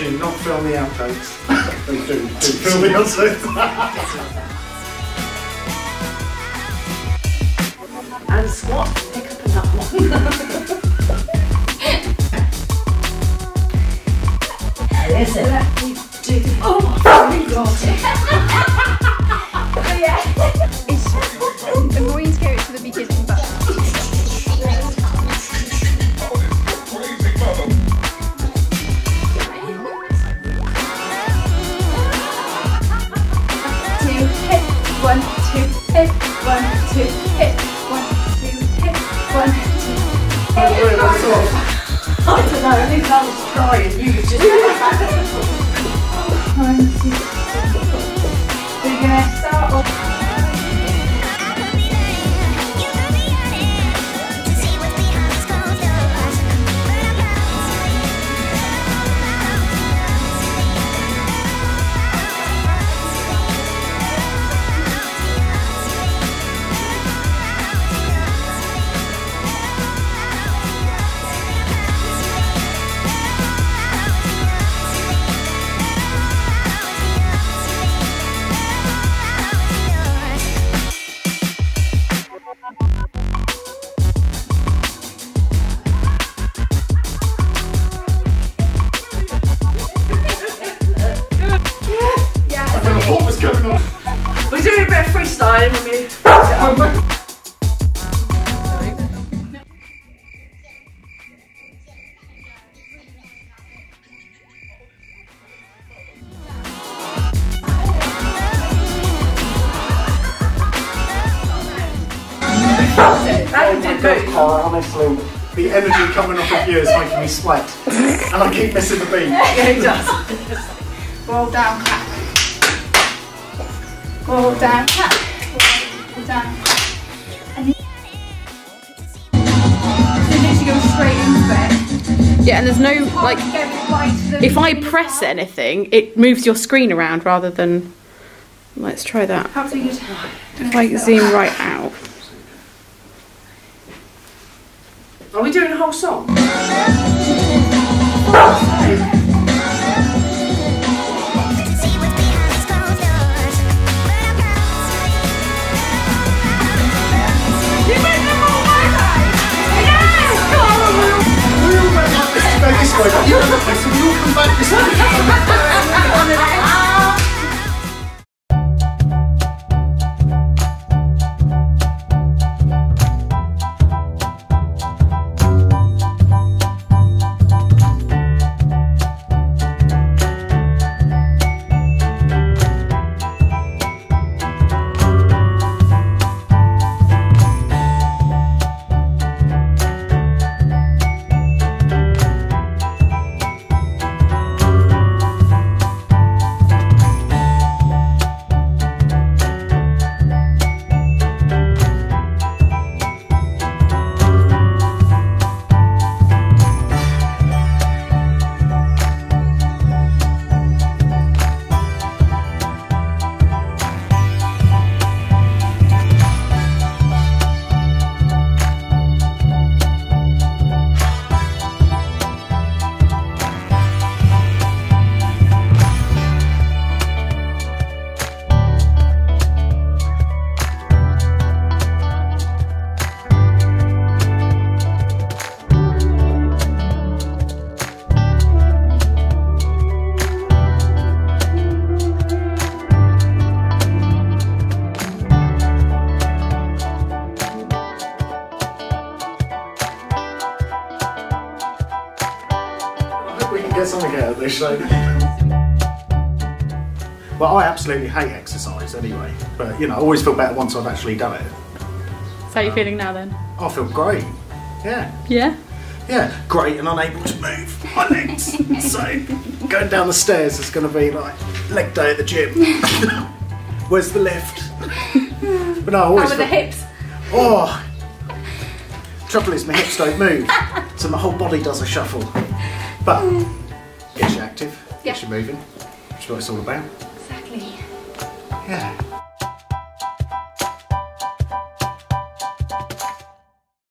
not film the outtakes. they do, do film the outtakes. And squat, pick up another one. one, two. I don't know, I think I was trying. You just. One, two. We're gonna start That did move. Oh, honestly, the energy coming off of you is making me sweat. And I keep missing the beat. Yeah, he does. Roll down, clap. Roll down, clap. Roll down, clap. And then go straight into it. Yeah, and there's no like Get it right to the if I press anything, it moves your screen around rather than. Let's try that. Perhaps we could. If I zoom right out. Are we doing a whole song? Go this way. You all come back this way. I we can get of this. Well, I absolutely hate exercise anyway, but you know, I always feel better once I've actually done it. So how are you feeling now then? I feel great. Yeah, Yeah. yeah, great, and unable to move my legs. so going down the stairs is going to be like leg day at the gym. Where's the lift? but no, I always How are the hips? Oh, trouble is my hips don't move, so my whole body does a shuffle. But gets active, gets Yeah. you moving. That's what it's all about. Exactly. Yeah.